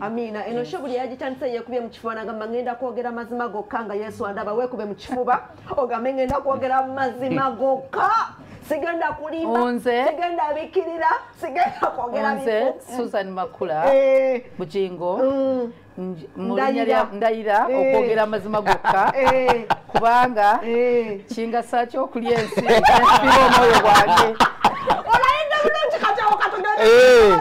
amiina eno sho buli yagitandise yekubye mu kifuba nagamba ngenda kwogera mazima gokka nga yesu andaba weekube mu kifuba ogambe ngenda kwogera mazima gokka sigenda kulimba Nze. sigenda bikirira sigenda kwogera nze bifu. susan makula Eh, bugingo mm, nj- mu linnya lya Ndayira. Eh. okwogera amazima gokka eh, kubanga eh. kingasa kyokulya ensi ensira omwoyo gwange olayidde bulungi katawo katugenda Eh.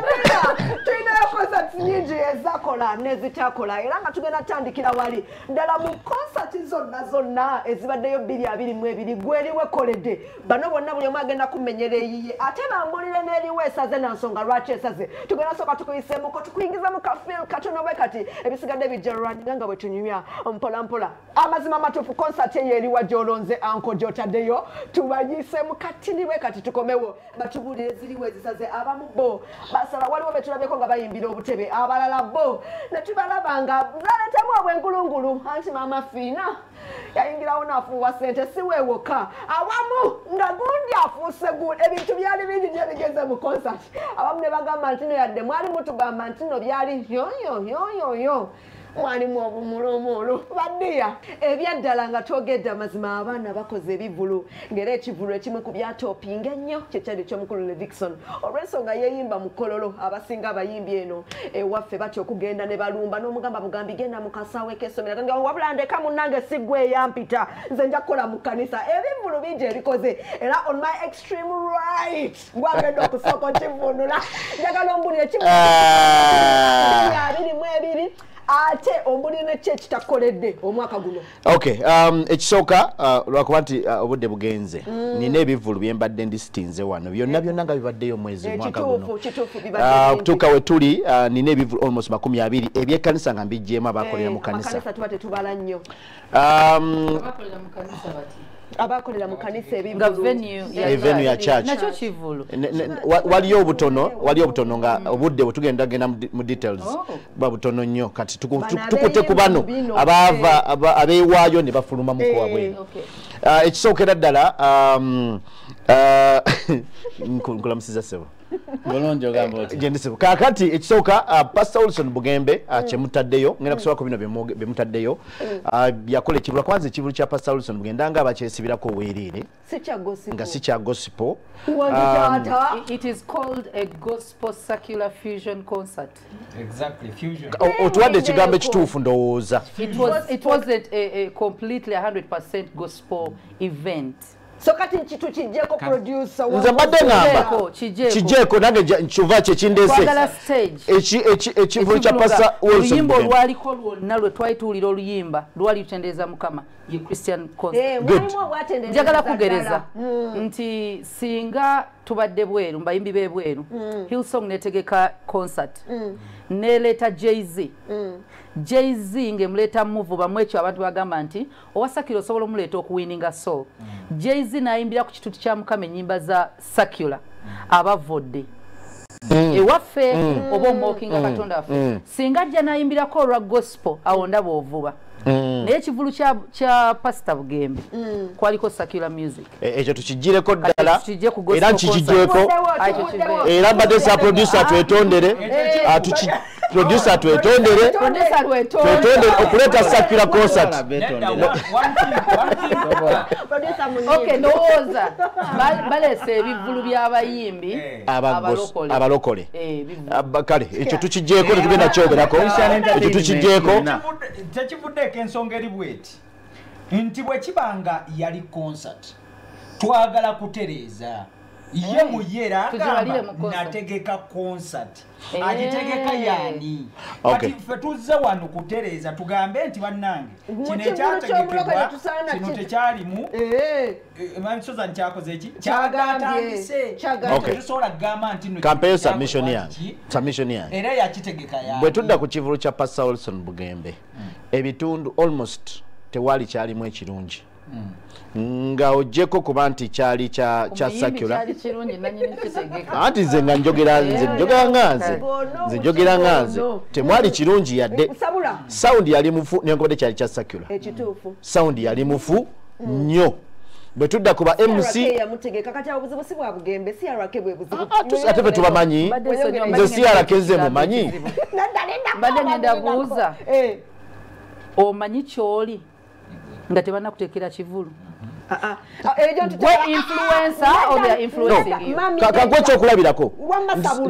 Tulinayo konsati nyingi ezakola nezitakola era nga tugenda tutandikira wali. Ddala mu konsati zonna zonna ezibaddeyo bbiri abiri mu ebiri gweriwekoledde bano bonna buli omu agenda kumenyera eyiye. Ate bambulire n'eriwo esaze nansonga lwaki esaze? Tugenda soka tukuyisemuko tukuyingiza mu kafil katono bwe kati ebisigadde bijja lwaninga nga bwe tunyumya. Mpolampola amazima matuufu konsati eyo eriwa gyolonze anko gyotaddeyo tubayise mu katini bwe kati tukomewo. Batubulire ziriwo ezisaze abamu bo. Basala waliwo betulabyeko nga bayimbira obutebe abalala bo. Netubalaba nga zaleetamu obwengulungulu anti maama fiina yayingirawo naafuuwa sente siweewoka awamu nga gundi afuuse gu ebintu byali bingi nyo bigeze mu konsati abamu ne bagamba nti no yadde mwali mutugamba nti no byali yoyoyoyoyo mwalimu obumulumulu baddiya ebyaddala nga twogedde amazima abaana bakoze ebivulu ngaera ekivulu ekimu ku byatopinga ennyo kyekyali ekyomukulu levikson olw'ensonga yeeyimba mu kololo abasinga abayimbi eno ewaffe batya okugenda ne balumba n'omugamba bugambi genda mu kasaawe k'essomero. Nga wabula ndeka munnange siggwe eyampita nze nja kukola mu kkanisa. Ebivulu bingi ebikoze era on my extreme right gwagenda okusooka okivunula njagala ombulira ekimu. Ah. abiri mu ebiri ate ombulire neki ekitakoledde omwaka guno. Okay um, ekisooka uh, lwakuba nti uh, obudde bugenze. Nina ebivulu byembadde ndisitinze wano. Byonna byonna nga bibaddeyo mwezi Eh, mwaka guno. tuli uh, nina ebivulu almost makumi abiri. Ebyekkanisa nga mbijjeemu abakolera mu Eh, kanisa tuba tetubala nnyo Abakolera mu kanisa ebivulu venue ya Eh, venue ya church. nakyo kivulu. Waliyo obutono waliyo obutono nga obudde bwe tugenda genda mu details. Oh. buba butono nnyo. Kati tukute ku bano. abaava aba- abeewaayo ne bafuluma mu kuwa Eh. Ah, ekisookera ddala um, nku- nkulamusiza sebo bulungi ogamba oti gendesebo kakati ekisooka uh, pastor olson bugembe uh, kyemutaddeyo ngenda kusobako bino byemuge- byemutaddeyo uh, yakola ekivulu kwanza ekivulu kya pastor olson bugenda nga abakyesibirako weereere si kya gospel. nga si kya gospel. Taata It- is called a gospel circular fusion concert. Exactly fusion. Otuwadde ekigambo ekituufu ndowooza. It was it wasn't a, a completely 100% gospel event so kati kitu kijjeko producer wa nze mbadde gospel. ŋŋamba Kijeeko, kijeeko. kijeeko nange ja- nkyuva kyekindese twagala stage. Eki- ekivulu kya Ekivulu pasa nga olson oluyimba Bugembe. olwaliko lwonna lwe twali tuwulira oluyimba lwali lutendereza mukama ye christian concert Eh, Good. mwalimu obwatendereza njagala kugereza. Mm. nti singa tubadde bweru mubayimbi b'ebweru hillsong netegeka concert. Neleeta jz jz ngaemuleeta muvuba mu ekyo abantu bagamba nti owa sakula osobola omuleeta okuwininga soul jz nayimbira ku kitutu kya mukama enyimba za sakula abavodde ewaffe oba omwokinga katonda waffe singa ajja nayimbirako olwa gospel awo ndaba ovuba. Naye ekivulu kya- kya pasita bugembe kwaliko sakula music. E- ekyo tukigireko ddala era kivuddewo. era mbadde sa producer twetondere tuki- producer twetondere. Twetondere. Okuleeta sakira concert. Ndowooza. Ba- baleese ebivulu by'abayimbi Eh. Abalokole. Eh. Aba- kale ekyo tukiggyeko tetugenda kyogerako. Christian ekyo. Tekivudde- tekivuddeeko ensonga eri bweti. Nti bwe kibanga yali concert twagala kutereeza ye Eh, muye era agamba nategeka concert. Eh. agitegeka yaani? Kati ffe tuzze wano kutereeza tugambe nti bannange kino ekyategekebwa kino ki- tekyalimu. Eh, mansoza nkyakoze eki? Kyagambye. kyagatandise tetusobola kugamba nti era yakitegeka yaani? Bwe tudda ku kivulu kya pasa olson bugembe ebitundu almost tewali kyalimu ekirungi nga ogyeko kuba nti kyali kya sakula anti nze nga njogera nze njogera nga nze. nze njogera nga nze. temwali kirungi yadde. sawundi yali mufu nenkobadde kyali kya sakula sawundi yali mufu nnyo. Bwe tudda ku ba mc yamutegeka kati awo buzibu si bwa bugembe crk bwe buzibu. Ah, ah, fe tubamanyi. Nze yarakenze kukigambo mumanyi. Mbadde ngenda buuza. Eh, omanyi kyoli nga tebannakuteekera kivulu ah, ah. Ah, ebyo gwe tutala- influencer or they are influencing Nadda, you? mami, Ka- kankuwa nedda. ekyokulabirako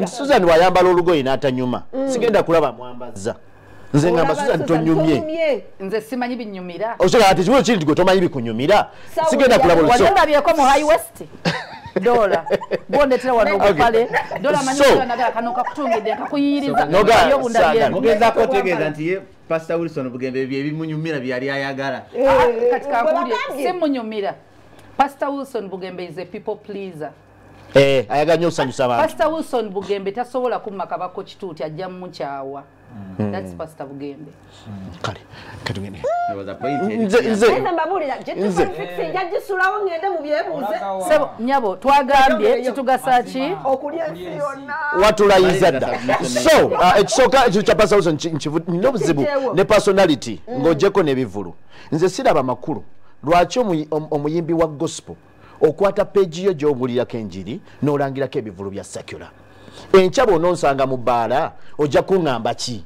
susan wayambala olugoye n'atanyuma. Sigenda kulaba mwambaza nze ngamba susan Susan, tonyumye. nze simanyi binyumira. Osobola ati kibulo kiri nti gwe tomanyi bikunyumira? Sigenda kulaba ya- oluso wazolabyeko mu high west? Dola. Bondetera wano obupale. Dola So- manyianagala kano kakutungidde saagala. mugezaako otegeeza nti pasita wilson bugembe bye bimunyumira byali ayagala. Eh, Ah, eh, kati kankubye bagambye. simunyumira. Pastor wilson bugembe is a people pleaser. Eh, ayagala nnyo okusanyusa abantu. Pastor wilson bugembe tasobola kumma kabako kituuti ajja mumukyawa thats pastor bugembe kale katugende ndowooza point eri. nze nze Nze mbabuulira Nze. jetukonfiksi njya gisulawo ngende mu byebuuze sebo nyabo twagambye kitugasa ki watulayiza dda so uh, ekisooka ekyo kya nkivu- nina obuzibu ne personality ng'ogyeko n'ebivulu nze siraba makulu lwaki omuyi- om- omuyimbi wa gospel okwata peegi yo gy'owulirako enjiri n'olangirako ebivulu bya secular enkya bw'onoonsanga mu bbaala ojja kuŋŋamba ki?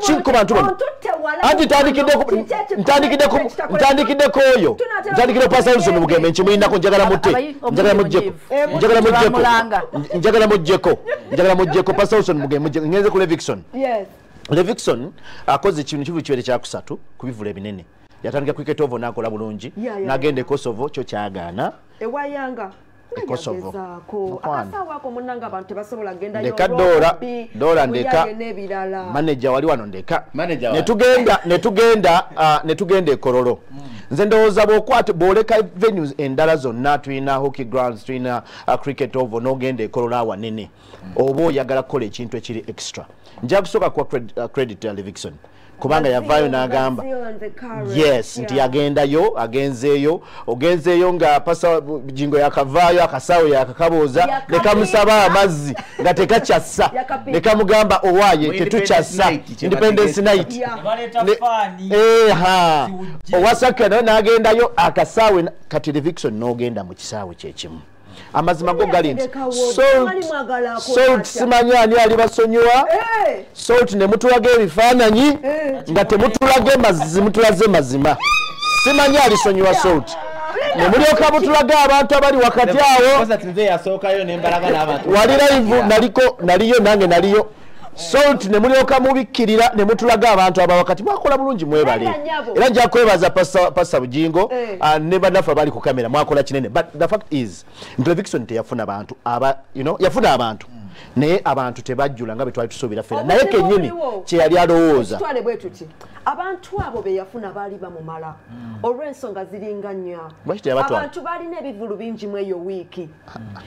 Ki ku bantu bano? Ontutte wala anti ntandikidde ku- Kiki ekikulu ntandikiddeko ekitakola- ntandikiddeko oyo. Tunaatera ntandikidde pastor wilson kutegende. bugembe nkimuyinako njagala mutte. Abayi- omuyivu njagala mujjeko munyiivu. njagala mujjeko Tebamulanga. njagala mujjeko njagala mujjeko pastor wilson bugembe mujjeko ngenze ku levikson. Yes. levikson akoze ekintu kivu kibere kyakusatu ku bivulu ebinene. Yatandika cricket ovo n'akola bulungi. Yeah, yeah, n'agenda e kosovo kyo kyagaana. Ewayanga E Kosovo. genda ndeka manager wali wano ndeka. Manager ne wa- tugenda ne tugenda ah, tugenda ekololo nze ndowooza bw'oleka venues endala zonna tulina hockey grounds tulina ah, cricket ovo n'ogenda ekololo awanene oba oyagala kukola ekintu ekiri extra. Nja kusooka kuwa cred- ah, credit ya levikson kubanga yavaayo n'agamba yes nti yagendayo agenzeeyo ogenzeeyo nga pasa jingo yakavaayo akasaawo yakakabooza Yakapiika. ne kamusaba amazzi nga tekakyassa ne kamugamba owaaye tetukyassa Independence Night, naye n'agendayo akasaawe kati levikson n'ogenda mu kisaawe kyekimu amazima go gali nti Salt- simanyi ani ali basonyiwa? Eh, salt ne mutulaga ebifaananyi Eh. nga temutulaga mutulaze mazima. Simanyi alisonyiwa salt. Ne mulyoka mutulaga abantu abali wakati awo. wali live naliko naliyo nange naliyo salt ne mulyoka mubikkirira ne mutulaga abantu aba wakati mwakola bulungi mwebale. Era nja kwebaza pasa bugingo Eh. ah, ne bannaffe abali ku kamera mwakola kinene. But the fact is television teyafuna bantu aba you know yafuna abantu naye abantu tebajjula nga bwe twali tusuubira fena naye Obuzibu kennyini buliwo. kye yali alowooza. Tutwale bwe tuti abantu abo be yafuna baali bamumala. Olw'ensonga ziringa nnya abantu baalina ebivulu bingi mu eyo wiiki.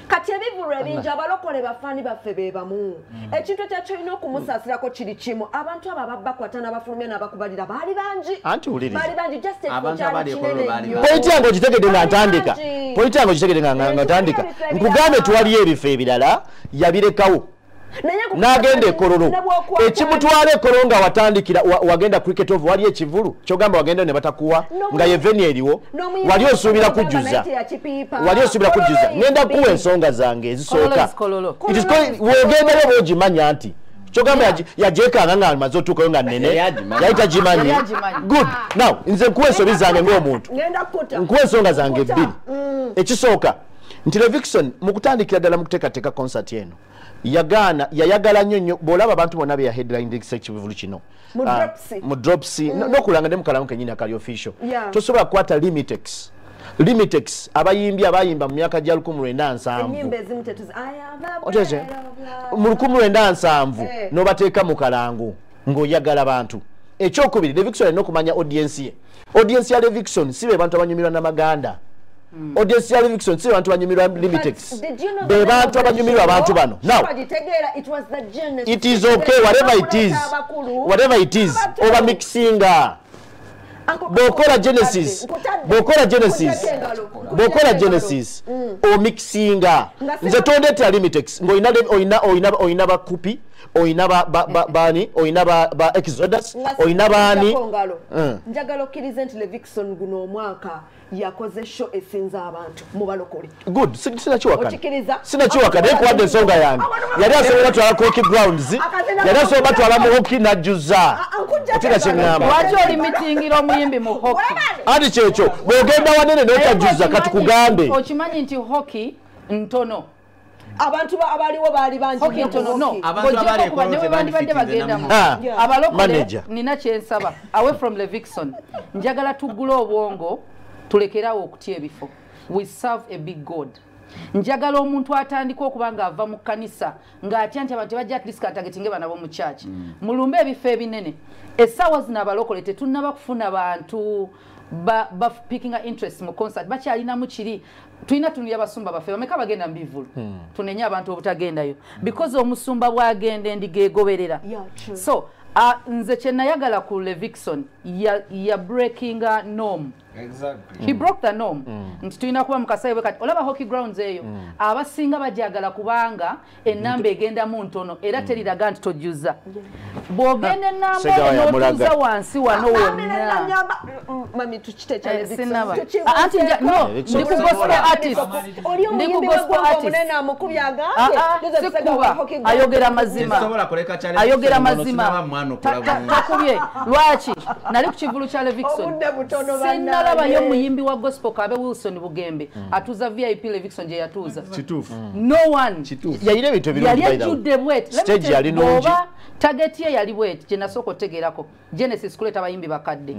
Kati ebivulu ebingi abalokole bafaani baffe be bamu. Ekintu ekyakyolina okumusaasirako kiri kimu. Abantu abo ababakwata n'abafulumya n'abakubalira baali bangi. Baali bangi just ekifo Abantu kyali kinene nnyo. pointi yange ogitegedde nga ntandika. pointi yange ogitegedde nga- ntandika. nkugambe tuwaliyo ebifo ebirala. Yabirekawo Ku- n'agenda ekololo. ekimutwala ekololo nga watandikira wa- wagenda cricket of wali ekivulu? Kyogamba wagenda ne batakuwa nga yeveni eriwo. Wali osuubira kujjuza. wali osuubira kujjuza. ngenda kuwa ensonga zange ezisooka. Wogendayo bwogimanya nti kyogamba yagyekanga nga amaze otuukayo nga nene Yali agimanyi. yali tagimanyi. Good. Now nze nkuwa ensobi zange ng'omuntu. Ngenda kukuta. Nkuwa ensonga zange Kuta. bbiri. Ekisooka nti levikson mu kutandikira ddala mu kuteekateeka concert eno yagaana yayagala nnyo nnyo bw'olaba abantu bonna be yaheadliningisa ekivuvulu kino. Mu Ah, Dropsy. mu no- n'okulanga ne mukalamu kenyini akali official. Yeah. tosobola kukwata limitex. Limitex abayimbi abayimba mu myaka gya 1970 enyimba ezimu tetuzi I am the Oteze bread of life. mu 1970 Eh. n'obateeka mu kalangu ng'oyagala bantu. Ekyokubiri levikson alina okumanya audience ye. Audience ya levikson si be bantu abanyumirwa namaganda audience ya levikson si be bantu banyumirwa limitex But did you know be the name bantu abanyumirwa abantu bano. Now it is okay whatever it is. Whatever it is. Oba mixinga. Bwokola genesis. Bwokola genesis. Bwokola genesis. Omikisinga Nga si- nze tondetera limitex ngaolina oyina- oyina- oyina bakupi oyina ba- ba- ba- baani oyina ba ba exodus oyina baani Mm. njagala okkirize nti levikson guno omwaka yakoze sho esinza abantu mu balokole. Good. Si- sinakiwakana Okikiriza? sinakiwakana naye kuwadde ensonga yange. Yali asobola batwala koki grounds. Yali asobola batwala mu hoki najjuza. Otina kyeŋŋamba. Lwaki olimitingira omuyimbi mu hoki ati kyekyo? Bwogenda wanene notajjuza katukugambe okimanyi nti hoki ntono. Abantu ba- abaliwo baali bangi hoki nnyo ntono ku no. hockey. Abantu Bw'ojjako abali kuba ne ekolo bwe bandibadde tebandifittinze bagendamu namu. Ah, abalokole manager. nina kyensaba away from levikson njagala tuggule obwongo tulekerawo okutya ebifo. We serve a big god. Njagala omuntu atandika okuba ng'ava mu kkanisa ng'atya nti abantu tebajja atlist katagetinge banabo mu kyaki mulumbe ebifo ebinene. Essaawa zino abalokole tetunnaba kufuna bantu ba- bapikinga interest mu concert. Bakyalinamu kiri. Tulina tunulya basumba baffe bameka bagenda mu bivulu tunenye abantu obutagendayo. Because omusumba bwagenda endiga egoberera. So uh, nze kyenayagala ku levikson ya, ya breakinga norm. Exactly. he broke the norm. Nti tulina kuba mukasayi bwe kati olaba hockey grounds eyo abasinga bajagala kubanga enamba egendamu ntono era teriraga nti tojuza. Bw'ogenda enamba Segawa oyo yamulaga. n'otuuza wansi wano Amina wonna. Mm, mami tukite kya Eh, anti nja- no ndi ku gospel artist. Ndi ku gospel artist. Ah, ah, sikuba. ayogera mazima. Ayogera mazima. takubye. Lwaki nali ku kivulu kya levikson sinalabayo muyimbi wa gospel kabe wilson bugembe. Atuuza vip levikson gye yatuuza. Kituufu. No one. Yalina ebintu yali ejjudde bwet Stage yali nungi. tageti ye yali bwet gye nasooka otegeerako genesis kuleeta abayimbi bakadde.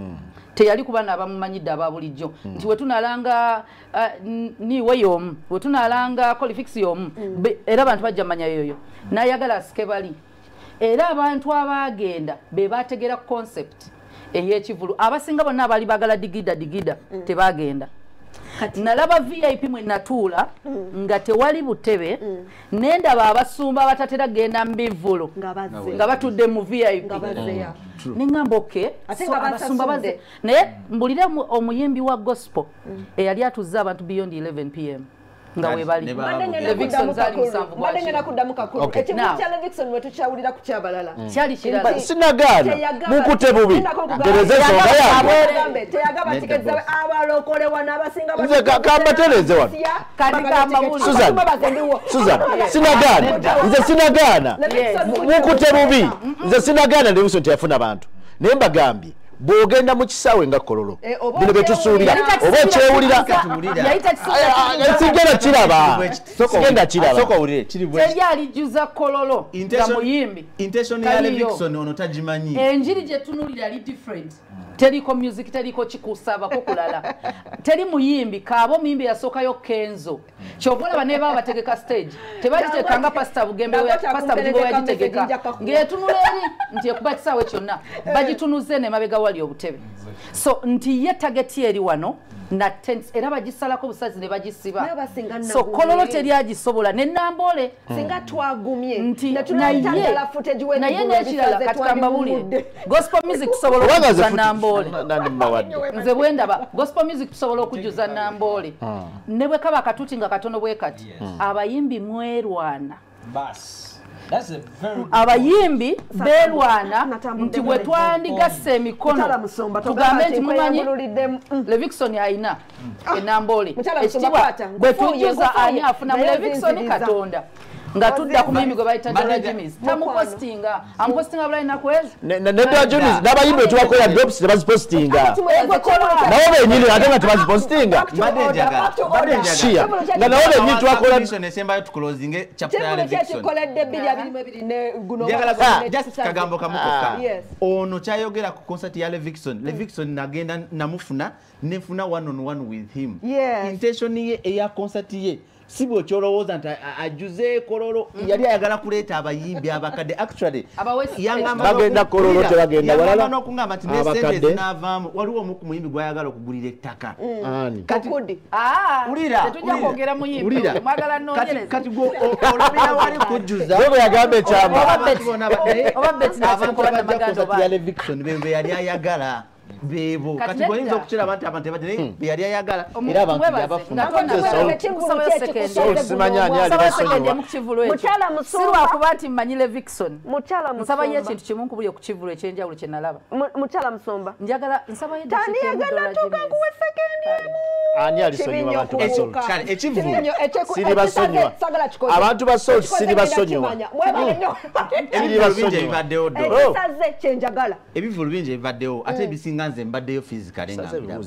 Teyali kuba nabamumanyidde aba bulijjo. Nti wetunalanga uh, niwe y'omu wetunalanga colifix y'omu. Era abantu bajja manya yoyo nayagala asike bali. Era abantu abaagenda be bategeera concept ey'ekivulu. Abasinga bonna abaali baagala digida digida tebaagenda. Nalaba vip mwe natuula nga tewali butebe nendaba abasumba abatatera genda mu bivulu Nga batudde mu vip neŋŋamba oke abasumba bazze. Naye mbulire mu- omuyimbi wa gospel eyali atuzze abantu beyond 11 pm nga Kati, webali ne ba- Mbadde ngenda kuddamu kakulu. Now. kya levikson we tukyawulira ku kyabalala. Nti- sinagaana mukute bubi. Tereza ensonga yange. Teyagaba Nedda kigeza boss. abalokole wano abasinga Nze ka- kambatereze wano. Kati kambabuli. Susan. susan. sinagaana nze sinagaana mukute bubi. Nze sinagaana lewiso nti yafuna bantu. Naye mbagambye bw'ogenda mu kisaawe nga kololo Eh, bino bye tusuubira. Okyewulira. oba okyewulira sigenda kiraba. sigenda kiraba. Sooka owulire kiri bwe teri alijjuza kololo nga muyimbi. enjiri gye tunulira ali different teriko music teriko kikusaabako kulala. Teri muyimbi kaaba omuyimbi yasookayo kenzo. Kyova olaba ne baba bategeka stage. Tebagitekanga pasita bugembe we- Kyangwa pasita bugembe we kyakumpereka yagitegeka. message nja kakuwa. ng'etunula eri nti ekuba kisaawe kyonna. Bagitunuze nemabega wali obutebe. So nti ye tageti eri wano tents era bagisalako busazi ne bagisiba. So kololo teri agisobola nenambole singa twagumye. Nti naye naye n'ekirala ebisaze kati kambabulire. twandimumudde. gospel music tusobola okujuza namboole mubawadde nze bwe ndaba gospel music tusobola okujuza namboole ne bwe kaba akatuti nga katono bwe kati abayimbi mwerwana. Bas. Abayimbi beerwana nti bwe twandigasse emikono tugambe nti mumanyi. Mm. alina enamboole Mukyala Musumba, ekitiibwa kwata, bwe nkufuuye. ani afuna mu Naye levikson nzinziriza. katonda nga tudda ku muyimbi gwe bayita Manager- Dora Jimmys Mukwano. tamupostinga amupostinga bula ennaku ezo neddajunis n'abayimbi betubakolera drops tebazipostinga Egwe kola. nabo benyini ate nga tebazipostinga mbadde njagala mbadde njagala Shia. nga nabo benyini twakola Vision esembayo tuclosinge chapter ya kivulu levikson kyekikoledde bbiri abiri mu ebiri ne guno njagala omwaka ku- ne just tusaze. kagambo kamu Ah. kokka Yes. ono kyayogera ku concert ya levikson levikson nagenda namufuna nefuna one on one with him Yes. intention ye eya concert ye si bwe kyolowooza nti ajuze kololo yali ayagala kuleeta abayimbi abakadde. Actually Bagenda kololo, tebagenda walala. n'okugamba nti nesente Abakadde. ezinaavaamu waliwo omu ku muyimbi gwayagala okugulira ettaka. Mwagala Kati- o- olabira wali kujjuza. Gwe bwe yagamba ekyama Oba baani. ya levikson be be yali ayagala beebo Kati bweyinza nedda. okukiraba nti abantu tebajja naye beyali ayagala era abantu Salt. ekivulu Kusaba kye sekendi. kikusoze Simanya guno ali omwaka. nsaba basonyiwa. sekendi mu kivulu ekyo Mukyala Musumba. sirwakuba nti mmanyire vikson mukyala nsaba yo musumba ekintu kimu nkubulye ku kivulu ekyenjawulo kye nalaba Mu- mukyala musumba njagala nsabayo tani yagenda tuuka kuwa sekendi emu ani alisonyiwa abantu ba Salt? Kale, ekiku- Siri basonyiwa. kikoze. Abantu ba Salt Ekikoze siri basonyiwa. nnyo. ebivulu bingi basonyiwa. ebibaddewo do ebivulu bingi ebibaddewo ate ebisinga nze mbaddeyo physically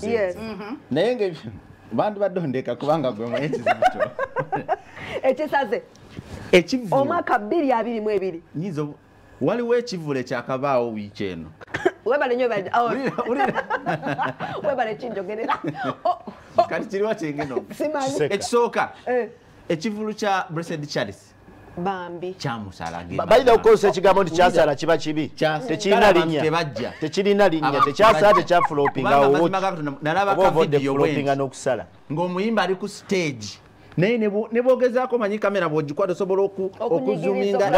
yes. naye nga bantu baddondeka kubanga gwe manye ekizibu kyo. Ekisaze ekivulu omwaka bbiri abiri mu ebiri. Nyinza obu- waliwo ekivulu ekyakabaawo wiiki eno? Webale oh, wulira. webale kinjogerera. Oh, kati kiriwa kyengeno ekisooka Eh, ekivulu kya blessed charles bambi. Kyamusala Ba- bayina okukozesa ekigambo nti kyasala kiba kibi. Tekirina linnya. tekirina linnya. Tekyasala tekyafulopinga nalabako oba ovodde vidiyo fulopinga n'okusala. ng'omuyimba ali ku stage. Naye ne boogezaako manyi kamera bwogikwata osobola okuzuminga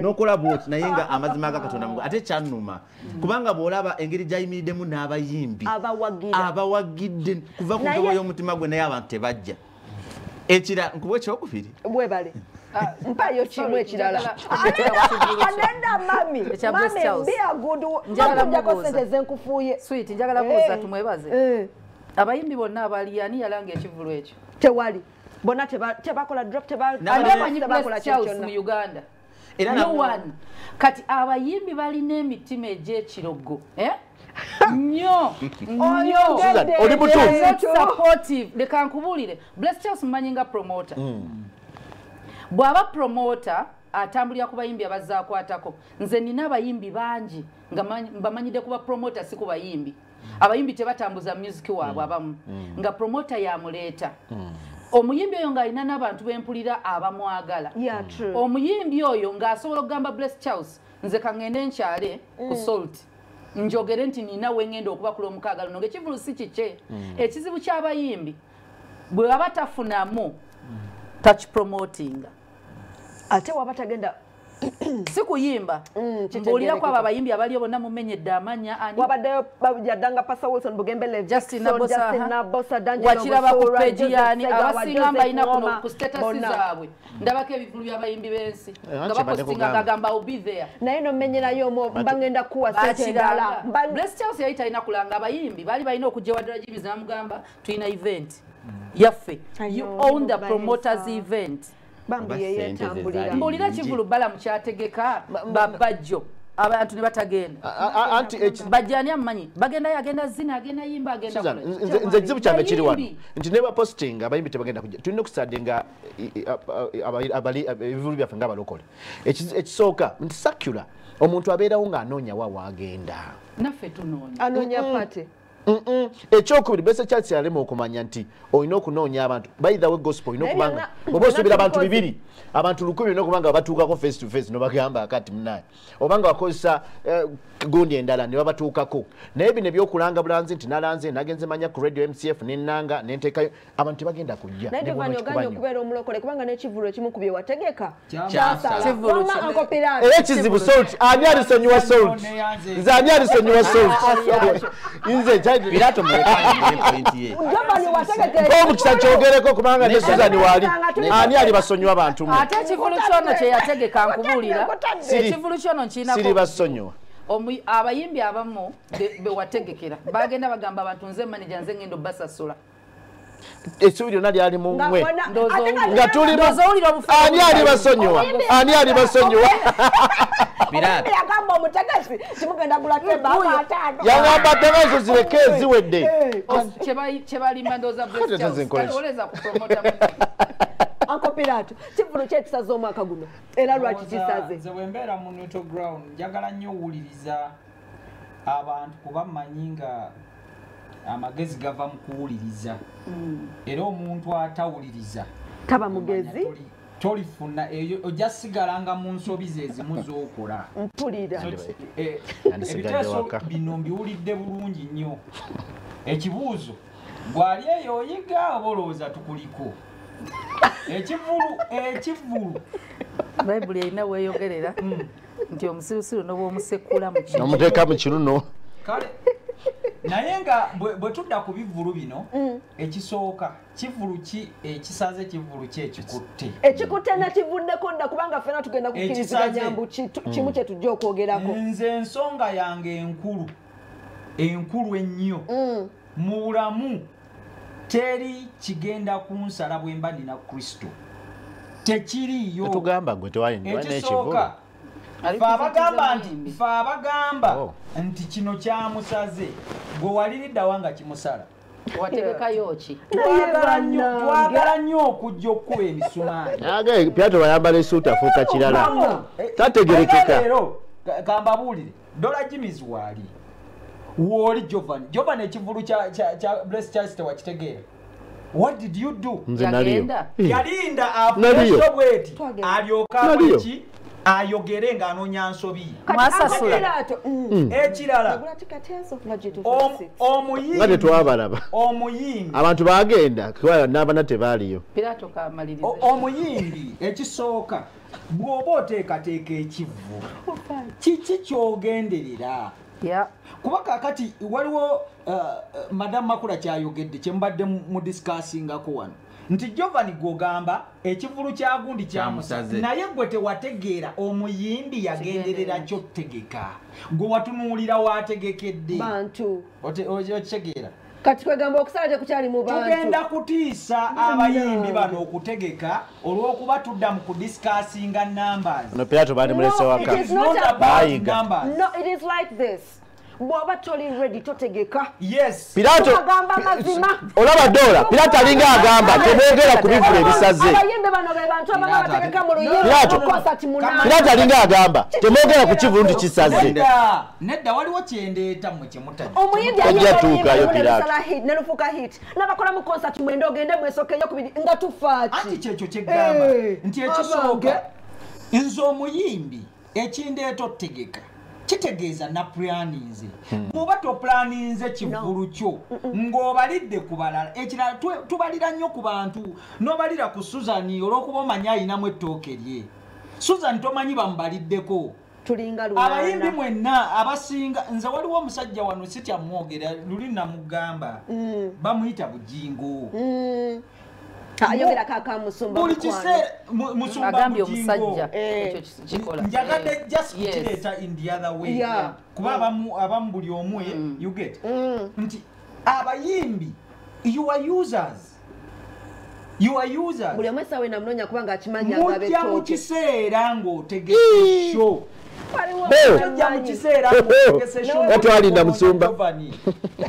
n'okola bwoti. Naye nga amazima ga katonda mugo ate kyannuma. Kubanga bw'olaba engeri gyayimiriddemu n'abayimbi. Abawagidde. Kuva ku ntobo y'omutima gwe naye abantu tebajja. Ekira nkuba ekyokubiri? Bwebale mpayo kimu ekirala Sorry, anenda mami. Mami Breast House. be a good wo- Njagala bakujjako mubuuza. sente zenkufuuye swit njagala buuza Eh, tumwebaze. eh, abayimbi bonna abali ani yalanga ekivulu ekyo? Tewali. Bonna teba- tebakola drop kyonna. mu uganda. No one. Kati abayimbi balina emitima egy'ekirogo eh? nnyo nnyo. Oyogedde Oli mutuufu. They are not ekyo. supportive. Leka nkubuulire. Blessed house mumanyi nga promota bw'aba promota atambulira ku bayimbi abazaakwatako nze nina abayimbi bangi nga manyi- mbamanyidde kuba promota si ku bayimbi. Abayimbi tebatambuza music waabwe abamu nga promota yamuleeta. Omuyimbi oyo ng'alina n'abantu bempulira abamwagala. Yeah, true. omuyimbi oyo ng'asobola okugamba blessed house nze kaŋŋende nkyale ku salt njogere nti nina wengenda okubakula omukaaga luno ngaekivulu si kikye ekizibu ky'abayimbi bwe baba tafunamu takipromotinga ate waba tagenda si kuyimba kitegeerekeka. mbuulirako abo abayimbi abaliyo bonna mumenyedde amanya ani? Wabaddeyo yaddanga pasa wilson bugembe Justin Nabosa, aha. nabosa wakiraba ku peji yani abasinga mbalina kuno ku statasi zaabwe. Ndabako ebivulu by'abayimbi b'ensi. Eh, nga kye bapostinga badde gagamba will be there. Naye nomenyerayo omwo mba ngenda kuwa endala. Blessed house yali talina kulanga. Abayimbi baali balina okujja wadala gibizi namugamba tulina event. Yaffe. You own the promoters event bambi yeyetambulira Nyingi. kivulu bala mukyategeka babajjo. Abantu ne batagenda. Bajjani amumanyi? Bagendayo agenda zina agenda yimba agenda nze nze ekizibu kyange kiri wano. Bayimbi. nti ne bapostinga abayimbi tebagenda kujja. Tulina okusade nga i- i- aba- abali- abali- ab- ebivulu byaffe ngaabalokole ekisooka nti sakula omuntu abeerawo ng'anoonya wa waagenda naffe tunoonya. Anoonya pate. Ekyokubiri bese kyasi yalema okumanya nti olina okunoonya abantu. Bayithawe gospel olina okubanga oba osuubira abantu bibiri abantu lukumi olina okubanga batuukako face to face nobagamba akati munaye. Obanga wakozesa eh, gundi endala ne babatuukako naye bino ebyokulanga bulanzi nti nalanze nagenze manya ku radio mcf nenanga nenteekayo abantu tebagenda kujja okubeera omulokole kubanga n'ekivulu ekimu ku bye wategeka. Kyasala. Kivulu wama kya- ankopirani era ekizibu salt. ani alisonyiwa salt? Nze ani alisonyiwa salt? Nze birato mulekanpointi ye jovani wategeka omukisa kyogereko kubanga ne suzani waali Nga tuli- ani ali basonyiwa bantu mwe? Ate ekivulu kyono kyeyategeka nkubuulira Kotadde. Siri- ekivulu kyono siri basonyiwa. Omu- abayimbi abamu be- bewategekera bagenda bagamba abantu nze manija nze ngenda obbasasula essubi lyonna lyali mu mmwe ate nga tuli obufu- ani ali basonyiwa? Ani ali basonyiwa? Birato yagamba omutegesi kimugenda gula temba ataano yagamba tebezo zireke kyebali- kyebalimba ndowooza Kati nze nkola ki? oleza kupromota mu- ankopirato kivulu kyekisaze omwaka guno era lwaki kisaze nze bwe mbeera mu neutral ground njagala nnyo owuliriza abantu kuba mmanyi nga amagezi gava mu kuwuliriza. Era omuntu atawuliriza. Taba mugezi? tolifuna eyo ojja sigalanga mu nsobi ze ezimu z'okola. Mpulira. Eh, ebiteeso bino mbiwulidde bulungi nnyo. Ekibuuzo gwali eyo oyiga oba olowooza tukuliko? Ekivulu ekivulu bayibuli erina weeyogerera. Nti omusirusiru n'obwomusekula mu kino. Nomuteeka mu kiruno. Kale naye nga bwe tudda ku bivulu bino ekisooka kivulu ki ekisaze kivulu ki ekikutte? Ekikutte nakivuddeko dda kubanga ffena tugenda kukkiriziganya mbu kitu- kimu kye tujja okwogerako. Nze ensonga yange enkulu enkulu ennyo. Mm. mu bulamu teri kigenda kunsala bwe mba nina kristo. Tekiriiyo. Tetugamba gwe tewali ekisooka Ali fe abagamba nti mayimbi. fe abagamba nti kino kyamusaze gwe waliriddawa nga kimusala. Wategekayo ki twagala nnyo okujja okukuba emisumaali age pyato bayambala esuuti afuuka kirala. Eh, tategerekeka. kambabuulire dola jimis waali wooli jovan. Jovan ekivulu kya- bless charles tewakitegeera what did you do? Nze naliyo. Yalinda afeso bweti alyoka bweki ayogere ng'anoonya nsobi ekirala omuyimbi. Omuyimbi. Abantu bagenda kubanga n'abana tebaaliyo. Omuyimbi ekisooka bw'oba oteekateeka ekivu kiki kyogenderera? Ya. Kuba kakati waliwo uh, uh, madamu makula kyayogedde kyemubadde mudisikasingako wano nti jovani gwogamba ekivulu kya gundi kyamusaze naye gwe tewategeera omuyimbi yagenderera kyotegeka gwe watunuulira oki- okitegeera. Kati kwegamba okusala tekukyali mu tugenda bantu kutiisa abayimbi bano okutegeka olw'okuba tudda mu kudisikasinga numbers. no it is like this bw'oba toli ready totegeka. Yes. Pirato tubagamba mazima. Olaba dola pirato alinga agamba tebogera ku bivulu ebisaze. Pirata, Pirata. alinga agamba temwogera ku kivulu nti kisaze. Nedda waliwo kyendeeta mmwe kyemutagi omuyimbi Tojja tuukayo, Pirata. ayinasala hit nelufuka hit nabakola mu konsati mwenda ogende mwesokeyo kubiri nga tufaaki kyekyo kyegamba Eh, nti ekisooka nze omuyimbi ekindeeta otegeka kitegeeza napulaninze bw'oba topulaninze kivulu kyo ng'obalidde ku balala ekirala tubalira nnyo ku bantu n'obalira ku suzani olw'okuba omanyi ayinamu ettooke lye. Suzani tomanyi bamubaliddeko. Tulinga abayimbi mwenna abasinga nze waliwo omusajja wano sityamwogera luli namugamba. Bamuyita bujingo. Mm. Ayogera kakamusumba buli kiseera mu- musumba agambye bujingo omusajja Eh. ekyo kis- kikola njagadde just Yes. kukireeta in the other way. Yeah. kuba abamu abamu buli omu you get? Nti abayimbi you are users. You are users. Buli omwe esawe namunonya kubanga akimanyi agaba mujja mu kiseera ng'otegese sho Waliwo Beo. ojja mu kiseera ng'otegese sho No. Etwalinda musumba.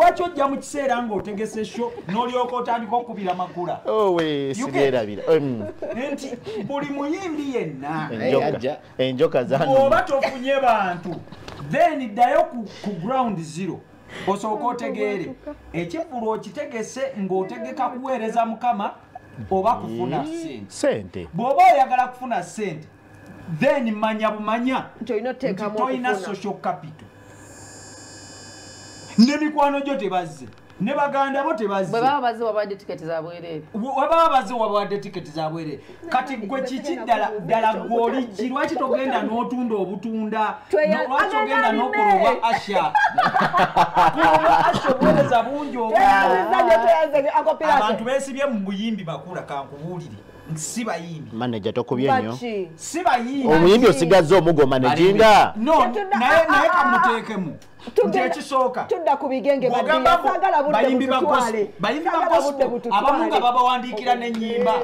Lwaki ojja mu kiseera ng'otegese sho n'olyoka otandika okubira makula owe sigerabira Mm. nti buli muyimbi yenna. Enjoka- zanuma tofunye bantu then ddayo ku, ku ground zero osooka otegeere. Ekivulu okitegese ng'otegeka kuweereza mukama oba kufuna sente sente bw'oba oyagala kufuna sente then manya bumanya. Nti tolina social capital ne mikwano gyo tebazze. Ne baganda bo tebazze. Bwe baba baze wabadde tiketi za bwereere wababa baze wabawadde tiketi za bwerere. Kati gwe kiki ddala ddala gwoliki lwaki togenda n'otunda obutunda? Lwaki ogenda n'okola obwa asha? Kuba asha obuweereza bungi Teyanzizza gye teyanze ako Pirate. abantu beesibye mu buyimbi bakula kankubuulire si bayimbi maneja tokubye nnyo. Baki? si bayimbi omuyimbi osigaze omugo manejinga no naye naye ah, ah, ah. kamuteekemu. Tugenda- ekisooka. tudda ku bigenge bw'ogamba badiya saagala budde bayimbi ba bututwale gospel- bayimbi ba Saagala budde gospel bututwale. abamu nga babawandiikira n'ennyimba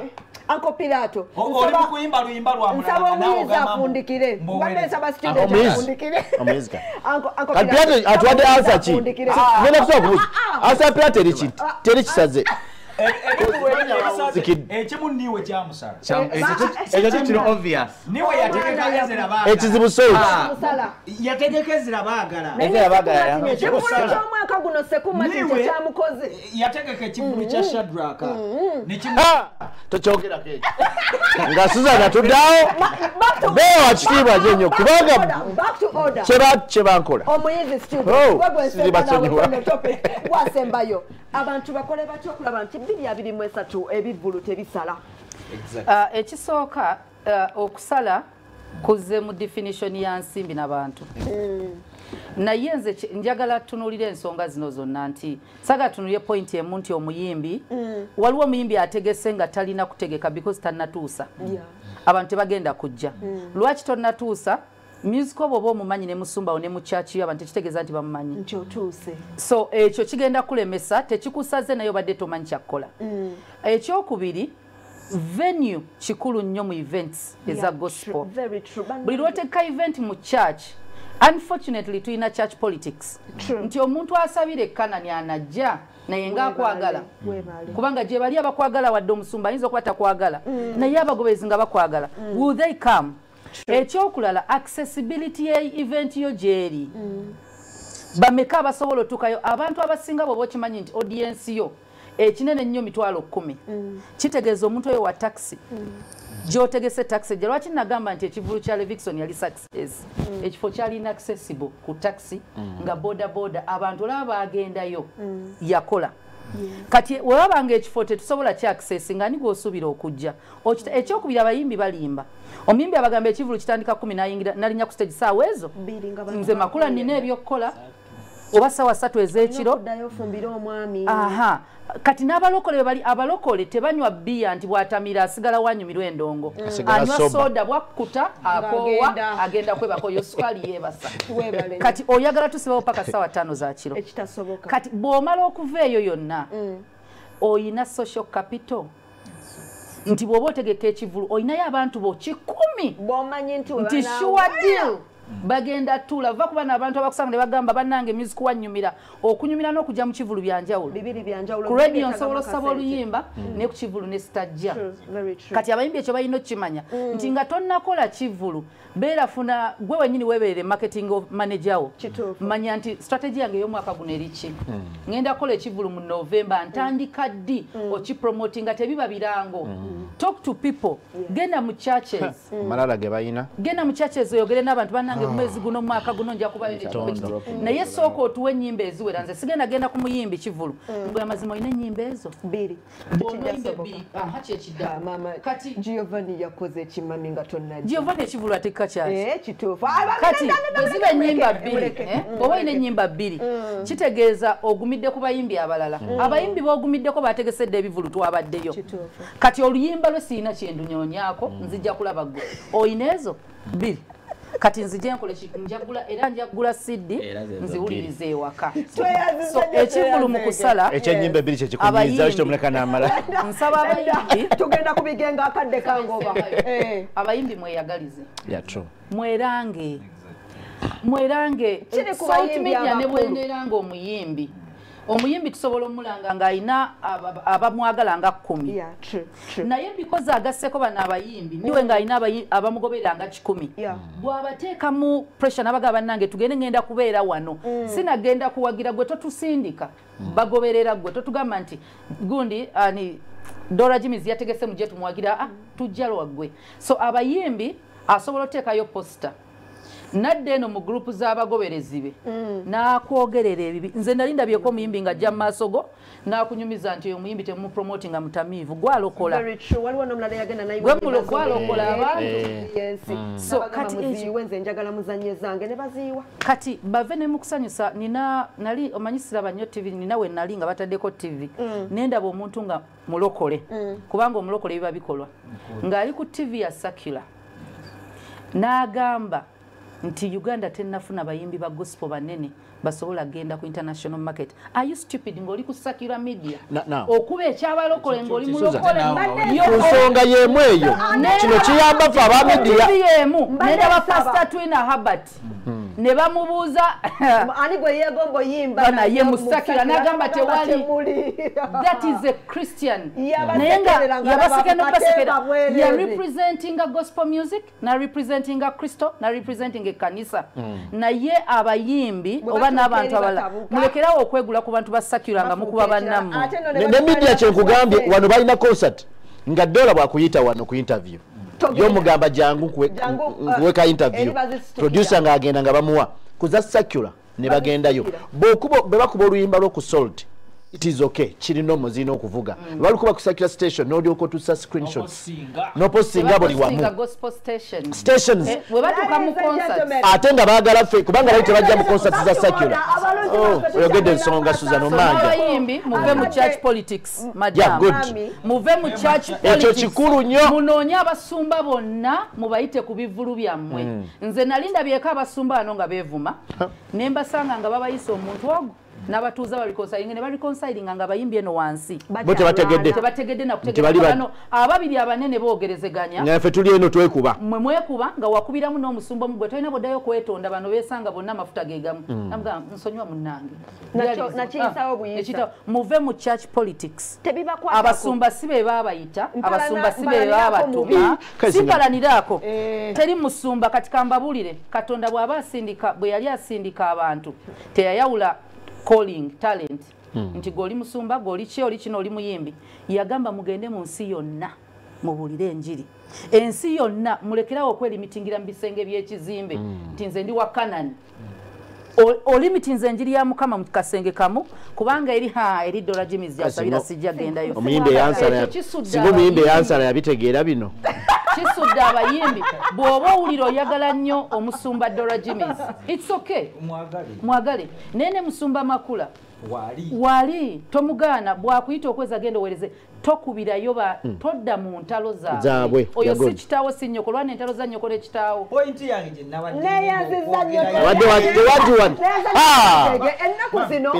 anko pirato O- oli mu kuyimba luyimba lwa nsaba ogamba afundikire. mbadde nsaba Omuyizi. student afundikire. Omuyizi ka. Anko- Anko atuwadde nsaba ansa ki? kusobola ansa pirato eri ekimu niwe kyamusala Kyam- ekyo kyo- ekyo kyo kiri obvious. Niwe yategeka ezera baagala. Ekizibu Ah. musala yategeka ezera baagala. Yanga- ekivulu Musala. ky'omwaka guno sekumati kyekyamukoze yategeka ekivulu kya shadraka nekimu tokyogerako ekyo? Nga suzana tuddawo Back to- beewa kitiibwa nnyo nnyo kubanga Order, back to order. kyeba- kye bankola. Omuyizi Oh, student siri basonyiwa. wasembayo abantu bakole batya okulaba nti bbiri abiri mu esatu ebivvulu tebisala. Ah, ekisooka ah, okusala kuzze mu definition ya nsimbi n'abantu naye nze njagala tunuulira ensonga zino zonna nti saga tunulye point emu nti omuyimbi waliwo omuyimbi ategese nga talina kutegeka because tannatuusa. Yeah. abantu tebagenda kujja. Lwaki tonnatuusa musical bwoba omumanyi ne musumbawo ne mukyaki yo abantu tekitegeeza nti bamumanyi. Nti otuuse. So ekyo kigenda kulemesa tekikusaze naye obadde tomanyi kyakukola ekyokubiri venue kikulu nnyo mu events eza Yeah, gospel. true, very true. Buli lwotegeka event mu church unfortunately tulina church politics. True. nti omuntu asabira ekkanani anajja naye ngaakwagala weebale. kubanga gye bali abakwagala wadde omusumba ayinza okuba takwagala. Naye abagobezi nga bakwagala. Will they come ekyokulala accessibility ye event yo gyeri. Bameka abasobola otuukayo? Abantu abasinga bwoba okimanyi nti audience yo ekinene nnyo mitwalo kumi kitegeeza omuntu oyo wa taxi gyotegese taxi gye lwaki nagamba nti ekivulu kya levikson yali success? Ekifo kyali inaccessible ku taxi nga boda boda abantu olaba bagendayo yakola kati wewabanga ekifo tetusobola kyaccess nga ni gwosuubira okujja? Ekyokubiri abayimbi balimba. Omuyimbi abagamba ekivulu kitandika kumi nayingira nalinya ku stage saawa ezo? Nze makula nina ebyokukola oba sawa ssatu ez'ekiro. Aha. Kati n'abalokole bali abalokole tebanywa bbiya nti bw'atamira asigala wanyumirwa endongo. Asigala anywa soda bwakkuta akoowa agenda. kwebaka oyo sukaali yeebasa. Kati oyagala tusibawo paka sawa ttaano za kiro. Ekitasoboka. Kati bw'omala okuva eyo yonna oyina social capital. Nti bw'oba otegeka ekivulu oyinayo abantu bo kikumi. Nti nti sure deal bagenda tula va kuba n'abantu abakusanga ne bagamba bannange music wanyumira. Okunyumira n'okujja mu kivulu byanjawulo bibiri byanjawulo ku radio nsobola osaba oluyimba ne ku kivulu ne sitajja. Kati abayimbi ekyo balina okukimanya nti nga tonnakola kivulu beera funa gwe wenyini webeere marketing manager wo. Manya nti strategy yange ey'omwaka guno eriki ngenda kukola ekivulu mu novemba ntandika ddi okipromotinga tebiba birango? Talk to people. Genda mu churches. Malala ge balina genda mu churches oyogere n'abantu mu mwezi guno mu mwaka guno nja kubayo nekigambo kiti naye sooka otuwa ennyimba eziwera nze sigenda genda ku muyimbi kivulu. Ngoya mazima olina ennyimba ezo? Bbiri. Bw'onoyimba ebbiri aha kyekidda mama kati giovanni yakoze ekimami nga tonnajja. Giovanni ekivulu atekka kyaki? Eh, kituufu. Kati bwe ziba ennyimba bbiri muleke, eh, mm, bw'oba olina muleke. ennyimba bbiri kitegeeza ogumidde ku bayimbi abalala. Abayimbi b'ogumiddeko bategesedde ebivulu twabaddeyo. Kati oluyimba lwe siina kyendunyonyaako nzijja kulaba gwe. Oyina ezo? Bbiri kati nzije nkole njagula era njagula siddi zezo nziwulirize ewaka. So ekivulu mu kusala ekyenyimba ebbiri kyekikumiza Abayimbi. kitomuleka n'amala. Nsaba abayimbi tugenda kubigenga akadde kangoba Eh. abayimbi mweyagalize. Yeah, true. mwerange. Mwerange. Bayimbi media ne abakulu. bweneranga omuyimbi tusobola omulanga ng'alina aba- abamwagala nga kkumi Yeah, true, true. naye bikozi agasseko bano abayimbi niwe ng'alina abayi- abamugoberera nga kikumi. Yeah. bw'abateeka mu pressure nabaga bannange tugende ngenda kubeera wano. Sinagenda kuwagira gwe totusindika bagoberera gwe. Totugamba nti gundi ani dora jimis yategese mujje tumuwagira ah, tujja lwaggwe. So abayimbi asobola oteekayo posita nadde eno mu gurupu z'abagoberezi be. N'akwogerera ebibi. Nze nali ndabyeko omuyimbi ng'ajja mu maaso go n'akunyumiza nti oyo omuyimbi temumupromotinga mutamiivu gwalokola. Gwalokola abantu. Kati bave ne mukusanyusa nina nali omanyi siraba nnyo tv nina we nali nga bataddeko tv nendaba omuntu nga mulokole. Kubanga omulokole biba bikolwa. Ng'ali ku tv ya sakula n'agamba nti uganda tennafuna bayimbi ba gospel banene basobola genda ku international market. Are you stupid? Ng'oli ku sakula media? Okuba ekyabalokole ng'oli mulokole y'emu eyo. Kino kiyamba ffe abamidiya nendaba pastor twina habert ne bamubuuza? Ani gwe yeegomba oyimba? Bana, ye naye musakira, n'agamba tewali. that is a christian. Naye nga nga yabaseke laba nobasekera akateeba bwereere. ya representinga gospel music na representinga kristo na representinga ekkanisa. Naye abayimbi oba n'abantu abalala batabuka. mulekerawo okwegula ku bantu basakira nga mukuba bannammwe. Ne midiya kyenkugambye wano balina concert. Nga dola bwakuyita wano ku interview. Yomugamba jangu nkuwe- Jangu, uh, nkuweka interview. producer ng'agenda nga bamuwa. Kuza sakula ne bagendayo bwe bakuba oluyimba lwo ku salt it is okay. Kirina omuzina okuvuga balikuba kusakira station nolyoka otusa screenshots Noposinga. buli wamu. Stations. Ate nga baagala ffe kubanga bali tebajja mu concert za baffe oyogedde ensonga masasa. Omanja. muve mu church ekyo politics. kikulu nnyo munoonye abasumba bonna mubayite ku bivulu byammwe. Nze nali ndabyeko abasumba bano nga beevuma. Ne mbasanga nga babayisa omuntu ogwo n'abatuuza bareconsilinga ne bareconsilinga nga bayimbi eno wansi. Bo tebategedde. Tebategedde Tebali nakutegera ba- bano ababiri abanene boogerezeganya. Naffe tuli eno twekuba. Mwe mwekuba nga wakubiramu n'omusumba mu gwe tolina boddayo kwetonda bano besanga bonna amafuta gegamu namugaa nsonywa munnange. Nakyo- Byali- nakiyisawo ah, buyisa. ekiyitawo. muve mu church politics. Tebibakwatako. abasumba si be baabayita Mpalana- abasumba si be mpalanirako mubi. baabatuma. Kale si singa- mpalaniraako Eh. teri musumba kati kambabulire katonda bw'aba asindika bwe yali asindika abantu teyayawula calling talent. Nti gweoli musumba gweoli ki oli kino oli muyimbi yagamba mugende mu nsi yonna mubuulire enjiri. Ensi yonna mulekerawo okwelimitingira mu bisenge by'ekizimbe. Nti nze ndi wa kanani olimitinze enjiri ya mukama mu kasenge kamu kubanga eri ha eri dola Kasi no- sijja gendayo omuyimbi eyansala singa omuyimbi eyansala yabitegeera bino kisudde abayimbi bw'oba owulira oyagala nnyo omusumba dora jimis its okay. Mwagale. Mwagale. Naye ne musumba makula. Wali. Wali. Tomugaana bwakuyita okweza genda owereze tokubirayo ba todda mu ntalo Zaabwe, oyo si kitaawo si nnyoko lwana entalo za nnyoko ne kitaawo. Neyanziza nnyo Ah! ennaku zino